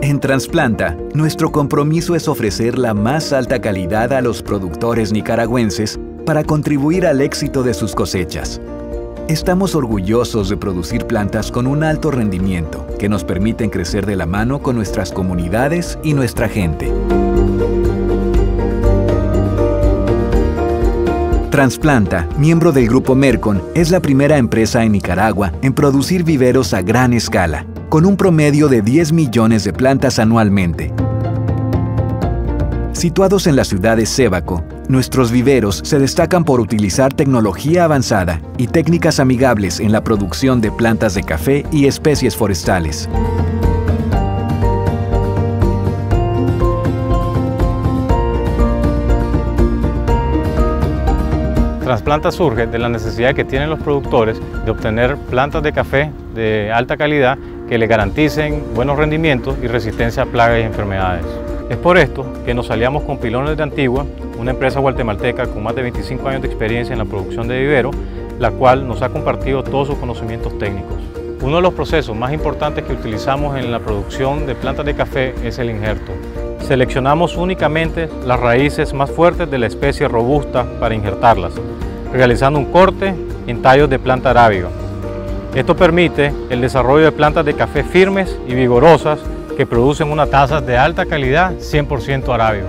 En Transplanta, nuestro compromiso es ofrecer la más alta calidad a los productores nicaragüenses para contribuir al éxito de sus cosechas. Estamos orgullosos de producir plantas con un alto rendimiento que nos permiten crecer de la mano con nuestras comunidades y nuestra gente. Transplanta, miembro del grupo Mercon, es la primera empresa en Nicaragua en producir viveros a gran escala con un promedio de 10 millones de plantas anualmente. Situados en la ciudad de Sébaco, nuestros viveros se destacan por utilizar tecnología avanzada y técnicas amigables en la producción de plantas de café y especies forestales. Transplanta surge de la necesidad que tienen los productores de obtener plantas de café de alta calidad que le garanticen buenos rendimientos y resistencia a plagas y enfermedades. Es por esto que nos aliamos con Pilones de Antigua, una empresa guatemalteca con más de 25 años de experiencia en la producción de vivero, la cual nos ha compartido todos sus conocimientos técnicos. Uno de los procesos más importantes que utilizamos en la producción de plantas de café es el injerto. Seleccionamos únicamente las raíces más fuertes de la especie robusta para injertarlas, realizando un corte en tallos de planta arábiga, esto permite el desarrollo de plantas de café firmes y vigorosas que producen una taza de alta calidad 100% arábigo.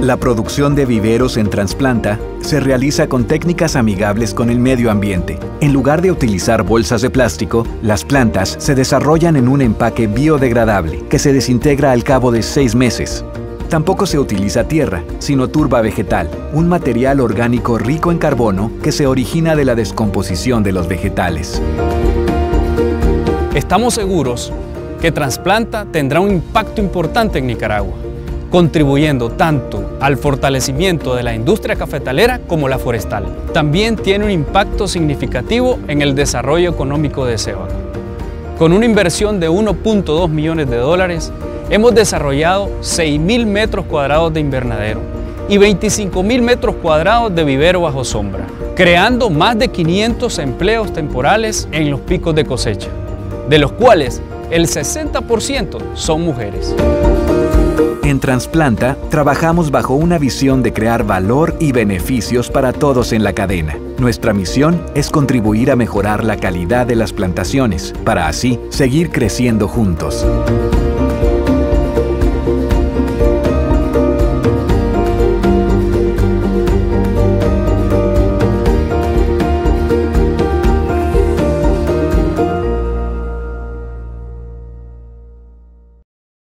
La producción de viveros en Transplanta se realiza con técnicas amigables con el medio ambiente. En lugar de utilizar bolsas de plástico, las plantas se desarrollan en un empaque biodegradable que se desintegra al cabo de seis meses. Tampoco se utiliza tierra, sino turba vegetal, un material orgánico rico en carbono que se origina de la descomposición de los vegetales. Estamos seguros que Transplanta tendrá un impacto importante en Nicaragua, contribuyendo tanto al fortalecimiento de la industria cafetalera como la forestal. También tiene un impacto significativo en el desarrollo económico de Cebaco. Con una inversión de 1.2 millones de dólares, Hemos desarrollado 6.000 metros cuadrados de invernadero y 25.000 metros cuadrados de vivero bajo sombra, creando más de 500 empleos temporales en los picos de cosecha, de los cuales el 60% son mujeres. En Transplanta trabajamos bajo una visión de crear valor y beneficios para todos en la cadena. Nuestra misión es contribuir a mejorar la calidad de las plantaciones, para así seguir creciendo juntos.